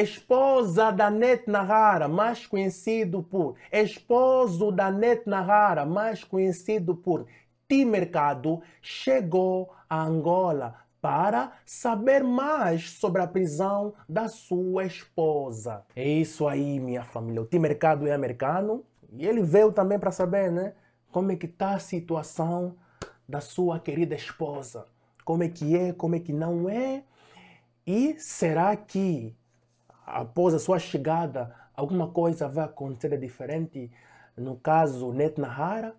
esposa da Net Nahara, mais conhecido por esposo da Net Nahara, mais conhecido por Ti Mercado, chegou a Angola para saber mais sobre a prisão da sua esposa. É isso aí, minha família. O Ti Mercado é americano e ele veio também para saber, né, como é que está a situação da sua querida esposa. Como é que é, como é que não é. E será que após a sua chegada, alguma coisa vai acontecer diferente no caso Net Nahara?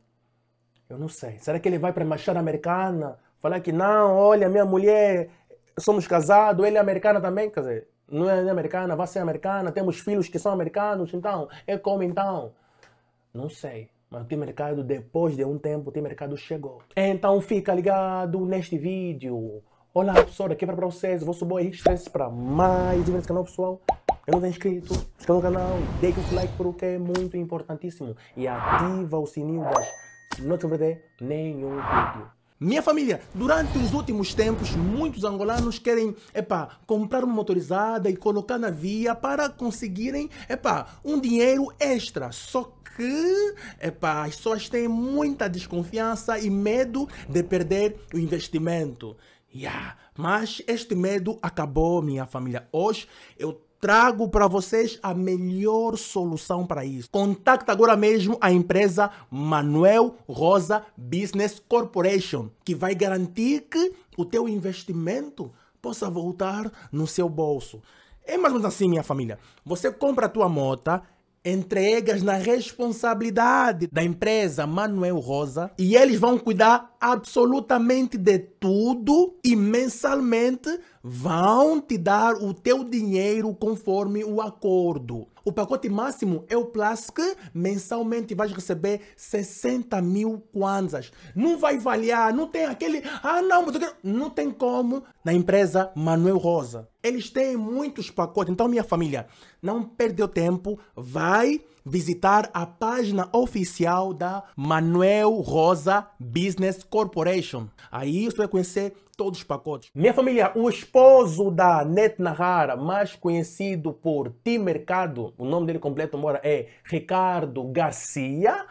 Eu não sei. Será que ele vai para a embaixada americana falar que não, olha, minha mulher, somos casados, ele é americana também? Quer dizer, não é americana, vai ser americana, temos filhos que são americanos, então, é como então? Não sei. Mas o Team Mercado, depois de um tempo, o Team Mercado chegou. Então fica ligado neste vídeo. Olá pessoal, aqui é para vocês, vou subir aí para mais um vídeo canal pessoal. Eu não tenho inscrito, inscreva no canal, deixa o like porque é muito importantíssimo. E ativa o sininho das não te perder nenhum vídeo. Minha família, durante os últimos tempos, muitos angolanos querem epá, comprar uma motorizada e colocar na via para conseguirem epá, um dinheiro extra. Só que epá, as pessoas têm muita desconfiança e medo de perder o investimento. Yeah. Mas este medo acabou, minha família. Hoje eu trago para vocês a melhor solução para isso. Contacta agora mesmo a empresa Manuel Rosa Business Corporation, que vai garantir que o teu investimento possa voltar no seu bolso. É mais ou menos assim, minha família. Você compra a tua moto, entregas na responsabilidade da empresa Manuel Rosa e eles vão cuidar absolutamente de tudo e mensalmente vão te dar o teu dinheiro conforme o acordo. O pacote máximo é o Plus que mensalmente vais receber 60 mil kwanzas. Não vai variar, não tem aquele, ah não, não tem como na empresa Manuel Rosa. Eles têm muitos pacotes, então minha família, não perdeu tempo, vai visitar a página oficial da Manuel Rosa Business Corporation. Aí você vai conhecer todos os pacotes. Minha família, o esposo da Net Nahara, mais conhecido por Tim Mercado, o nome dele completo mora é Ricardo Garcia,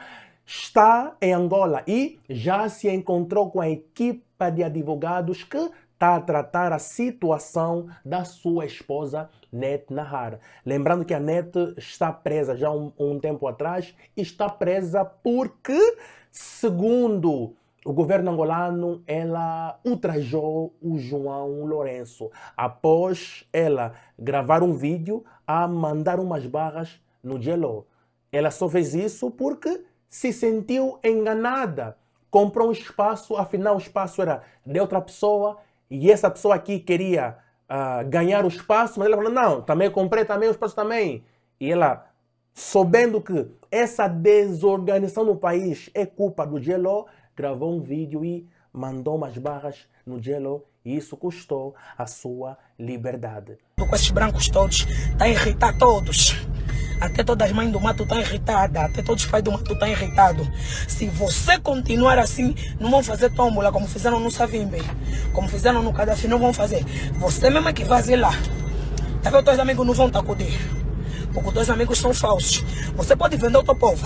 está em Angola e já se encontrou com a equipa de advogados que está a tratar a situação da sua esposa Net Nahar. Lembrando que a Net está presa já um, um tempo atrás está presa porque, segundo o governo angolano, ela ultrajou o João Lourenço após ela gravar um vídeo a mandar umas barras no Gelo. Ela só fez isso porque se sentiu enganada. Comprou um espaço, afinal o espaço era de outra pessoa e essa pessoa aqui queria uh, ganhar o espaço, mas ela falou, não, também comprei também o espaço também. E ela, sabendo que essa desorganização no país é culpa do Gelo, gravou um vídeo e mandou umas barras no Gelo e isso custou a sua liberdade. Com esses brancos todos, está a irritar todos. Até todas as mães do mato estão irritadas. Até todos os pais do mato estão irritados. Se você continuar assim, não vão fazer tómbola como fizeram no Savimbe. Como fizeram no Gaddafi, não vão fazer. Você mesmo é que vai lá. Tá vendo? Teus amigos não vão te acudir. Porque os teus amigos são falsos. Você pode vender o teu povo.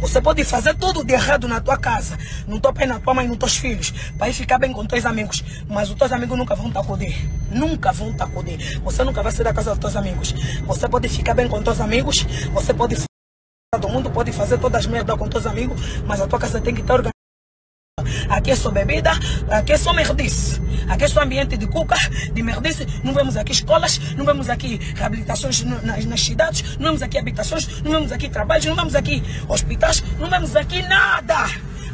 Você pode fazer tudo de errado na tua casa, no teu pai, na tua mãe, nos teus filhos, para ir ficar bem com teus amigos. Mas os teus amigos nunca vão te acudir. Nunca vão te acudir. Você nunca vai sair da casa dos teus amigos. Você pode ficar bem com teus amigos, você pode todo mundo pode fazer todas as merdas com teus amigos, mas a tua casa tem que estar organizada. Aqui é só bebida, aqui é só merdice. Aqui é só ambiente de cuca, de merdice. Não vemos aqui escolas, não vemos aqui reabilitações nas, nas cidades, não vemos aqui habitações, não vemos aqui trabalhos, não vemos aqui hospitais, não vemos aqui nada.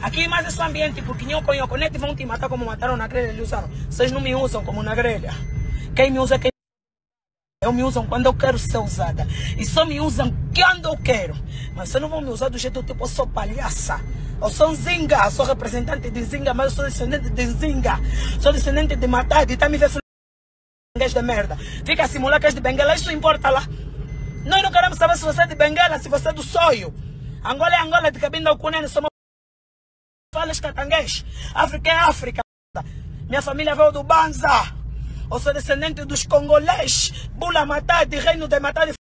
Aqui mais esse ambiente, porque nhoco, nem vão te matar como mataram na grelha, eles usaram. Vocês não me usam como na grelha. Quem me usa é quem eu me usam quando eu quero ser usada. E só me usam quando eu quero. Mas vocês não vão me usar do jeito tipo, eu sou palhaça. Eu sou Zinga, sou representante de Zinga, mas eu sou descendente de Zinga. Sou descendente de Matadi, tá me vendo de merda. Fica a simular que és de Benguela, isso importa lá. Nós não queremos saber se você é de Benguela, se você é do sonho. Angola é Angola, de Cabinda Cunene, somos falas catanguês. África é África. Minha família veio do Banza. Eu sou descendente dos congolês. Bula Matadi, reino de Matadi.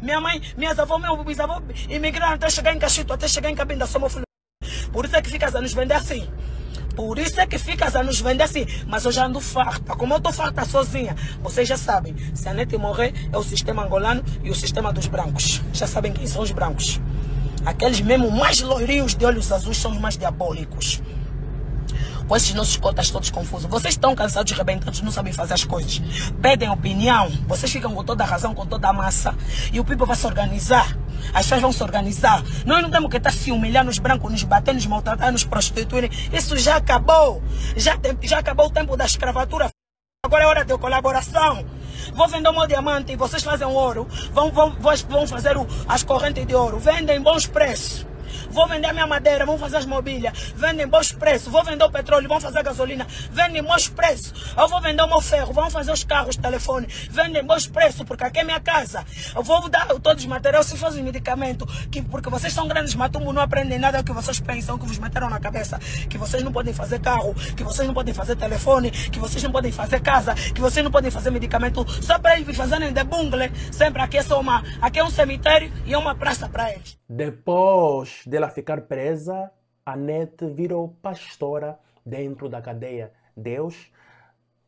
Minha mãe, minhas avós, meu bisavô imigraram até chegar em Cachito, até chegar em Cabinda, somos. Por isso é que ficas a nos vender assim. Por isso é que ficas a nos vender assim. Mas eu já ando farta. Como eu estou farta sozinha, vocês já sabem. Se a Nete morrer, é o sistema angolano e o sistema dos brancos. Já sabem quem são os brancos. Aqueles mesmo mais loirinhos de olhos azuis são os mais diabólicos com esses nossos cotas todos confusos. Vocês estão cansados, rebentados, não sabem fazer as coisas. Pedem opinião, vocês ficam com toda a razão, com toda a massa. E o people vai se organizar. As pessoas vão se organizar. Nós não temos que estar se humilhando nos brancos, nos batendo, nos maltratando, nos prostituírem. Isso já acabou. Já, já acabou o tempo da escravatura. Agora é hora de colaboração. Vou vender um diamante e vocês fazem ouro. Vão, vão, vão fazer o, as correntes de ouro. Vendem bons preços. Vou vender a minha madeira, vão fazer as mobílias. Vendem bons preços. Vou vender o petróleo, vão fazer a gasolina. Vendem bons preços. Eu vou vender o meu ferro, vão fazer os carros, telefone. Vendem bons preços, porque aqui é minha casa. Eu vou dar todos os materiais, se fazem medicamento. Que, porque vocês são grandes matumos, não aprendem nada do que vocês pensam, que vos meteram na cabeça. Que vocês não podem fazer carro, que vocês não podem fazer telefone, que vocês não podem fazer casa, que vocês não podem fazer medicamento. Só para eles fazerem de bungle. Sempre aqui é só uma. Aqui é um cemitério e é uma praça para eles. Depois dela ficar presa, a Net virou pastora dentro da cadeia. Deus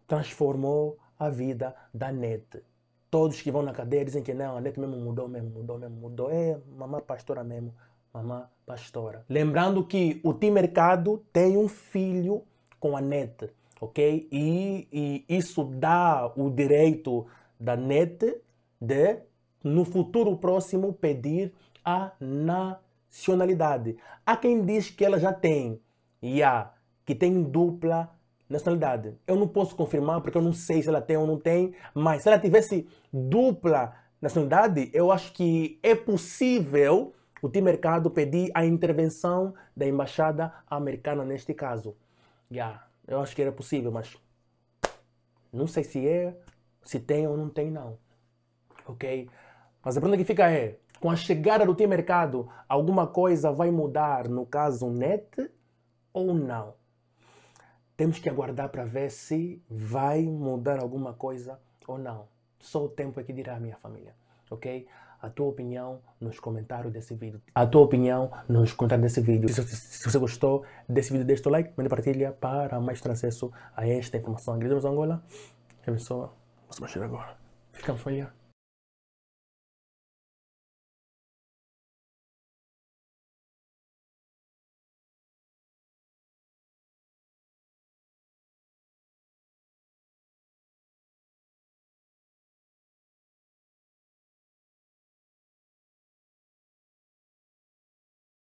transformou a vida da Net. Todos que vão na cadeia dizem que não, a Net mesmo mudou, mesmo mudou, mesmo mudou. É, mamã pastora mesmo, mamã pastora. Lembrando que o Tim Mercado tem um filho com a Net, ok? E, e isso dá o direito da Net de, no futuro próximo, pedir a nacionalidade. Há quem diz que ela já tem, e há que tem dupla nacionalidade. Eu não posso confirmar porque eu não sei se ela tem ou não tem, mas se ela tivesse dupla nacionalidade, eu acho que é possível o Tim Mercado pedir a intervenção da embaixada americana neste caso. Yeah, eu acho que era possível, mas não sei se é, se tem ou não tem não. Ok? Mas a pergunta que fica é, com a chegada do T-Mercado, alguma coisa vai mudar no caso NET ou não? Temos que aguardar para ver se vai mudar alguma coisa ou não. Só o tempo é que dirá, minha família. Ok? A tua opinião nos comentários desse vídeo. A tua opinião nos comentários desse vídeo. Se, você gostou desse vídeo, deixa o like, manda partilha para mais ter acesso a esta informação. Agradecemos Angola. Abençoa. Vamos agora. Ficamos aí.